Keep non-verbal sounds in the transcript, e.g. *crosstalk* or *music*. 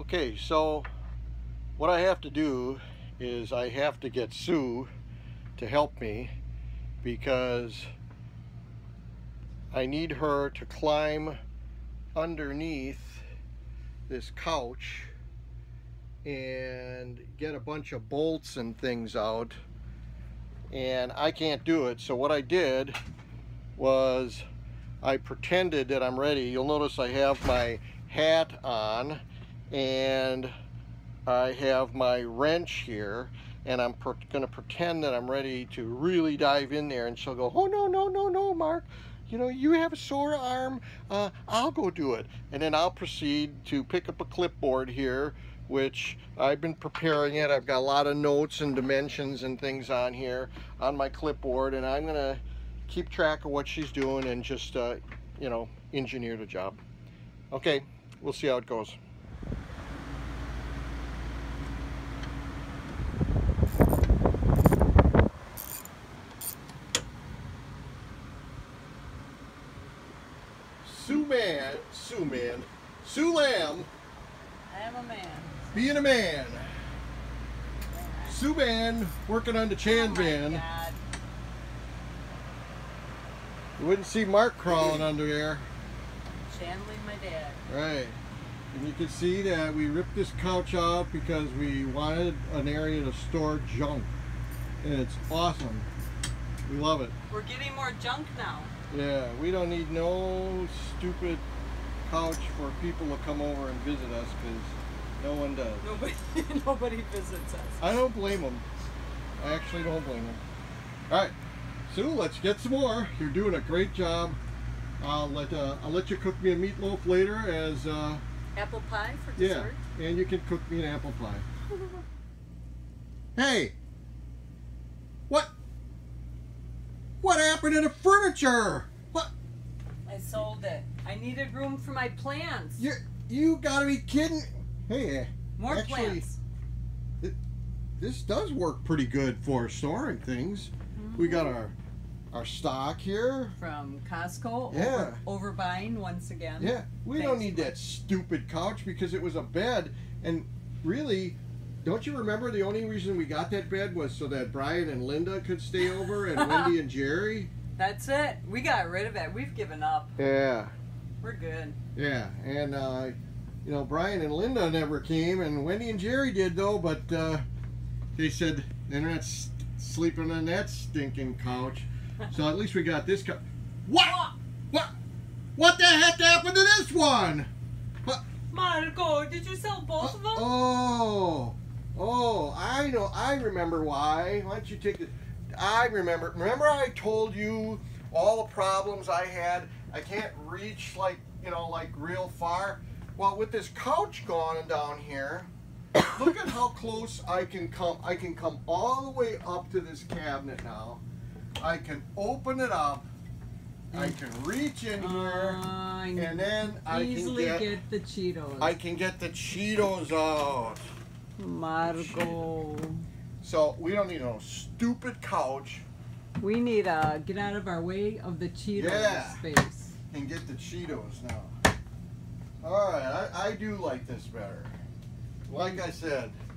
Okay, so what I have to do is I have to get Sue to help me because I need her to climb underneath this couch and get a bunch of bolts and things out and I can't do it. So what I did was I pretended that I'm ready. You'll notice I have my hat on and I have my wrench here and I'm going to pretend that I'm ready to really dive in there and she'll go oh no no no no Mark. You know you have a sore arm. Uh, I'll go do it. And then I'll proceed to pick up a clipboard here which I've been preparing it. I've got a lot of notes and dimensions and things on here on my clipboard and I'm gonna keep track of what she's doing and just uh, you know engineer the job. Okay we'll see how it goes Sue Man, Sue Man, Sue Lamb. I am a man. Being a man. Sue Man working on the Chan oh van. God. You wouldn't see Mark crawling under there. Channeling my dad. Right. And you can see that we ripped this couch out because we wanted an area to store junk. And it's awesome. We love it. We're getting more junk now. Yeah, we don't need no stupid couch for people to come over and visit us because no one does. Nobody, *laughs* nobody visits us. I don't blame them. I actually don't blame them. All right, Sue, let's get some more. You're doing a great job. I'll let uh, I'll let you cook me a meatloaf later as uh, Apple pie for dessert. yeah, and you can cook me an apple pie. *laughs* hey, what? What happened to the furniture? What? I sold it. I needed room for my plants. You you gotta be kidding! Hey, eh, more actually, plants. this does work pretty good for storing things. We got mm-hmm. our our stock here. From Costco. Yeah. Over, overbuying once again. Yeah, we don't need that stupid couch because it was a bed. And really, don't you remember the only reason we got that bed was so that Brian and Linda could stay over and Wendy and Jerry? *laughs* That's it. We got rid of it. We've given up. Yeah, We're good. yeah. And, uh, you know, Brian and Linda never came, and Wendy and Jerry did, though, but uh, they said they're not s- sleeping on that stinking couch. *laughs* So at least we got this couch. What? What? What the heck happened to this one? Marco, did you sell both of them? Oh, oh, I know. I remember why. Why don't you take the? I remember. Remember, I told you all the problems I had. I can't reach like you know like real far. Well, with this couch gone down here, look at how close I can come. I can come all the way up to this cabinet now. I can open it up. I can reach in here, Uh, and then I can easily get. get, the Cheetos. I can get the Cheetos out. Marco. So we don't need no stupid couch We need to get out of our way of the Cheetos Yeah. space. and get the Cheetos now. All right, I, I do like this better. Like I said, we don't need